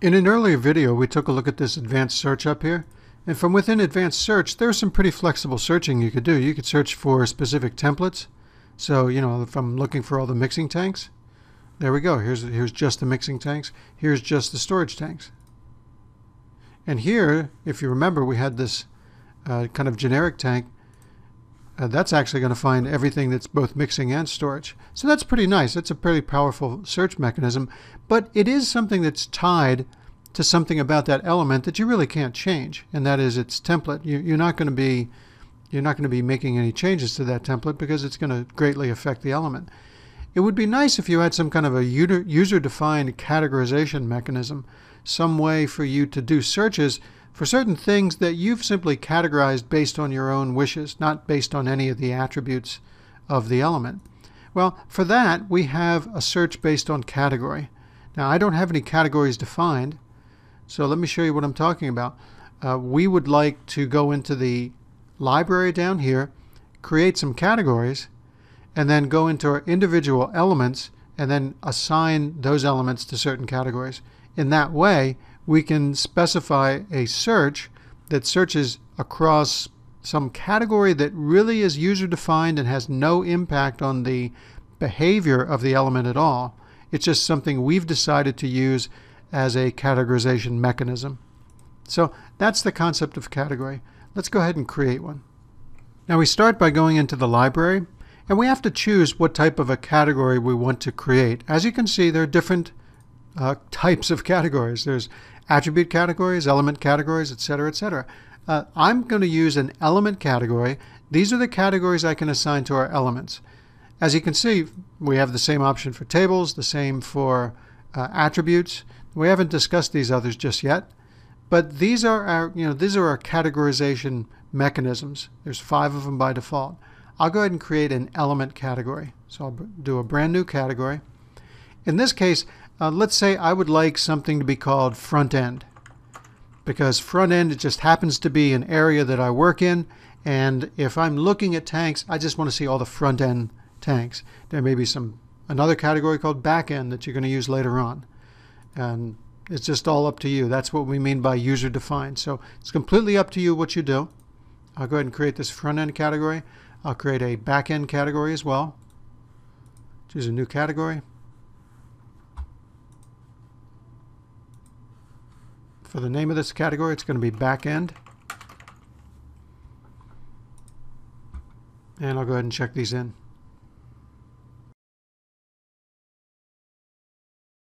In an earlier video, we took a look at this advanced search up here. And from within advanced search, there's some pretty flexible searching you could do. You could search for specific templates. So, you know, if I'm looking for all the mixing tanks, there we go. Here's, here's just the mixing tanks. Here's just the storage tanks. And here, if you remember, we had this uh, kind of generic tank. Uh, that's actually going to find everything that's both mixing and storage. So that's pretty nice. That's a pretty powerful search mechanism. But it is something that's tied to something about that element that you really can't change, and that is its template. You, you're not going to be you're not going to be making any changes to that template because it's going to greatly affect the element. It would be nice if you had some kind of a user-defined categorization mechanism, some way for you to do searches for certain things that you've simply categorized based on your own wishes, not based on any of the attributes of the element. Well, for that, we have a search based on category. Now, I don't have any categories defined, so let me show you what I'm talking about. Uh, we would like to go into the library down here, create some categories, and then go into our individual elements and then assign those elements to certain categories. In that way, we can specify a search that searches across some category that really is user defined and has no impact on the behavior of the element at all. It's just something we've decided to use as a categorization mechanism. So that's the concept of category. Let's go ahead and create one. Now we start by going into the library and we have to choose what type of a category we want to create. As you can see, there are different uh, types of categories. There's attribute categories, element categories, etc., etc. Uh, I'm going to use an element category. These are the categories I can assign to our elements. As you can see, we have the same option for tables, the same for uh, attributes. We haven't discussed these others just yet, but these are our, you know, these are our categorization mechanisms. There's five of them by default. I'll go ahead and create an element category. So I'll do a brand new category. In this case, uh, let's say I would like something to be called front end because front end it just happens to be an area that I work in and if I'm looking at tanks I just want to see all the front end tanks. There may be some another category called back end that you're going to use later on and it's just all up to you. That's what we mean by user defined. So it's completely up to you what you do. I'll go ahead and create this front end category. I'll create a back end category as well. Choose a new category. For the name of this category, it's going to be back end. And I'll go ahead and check these in.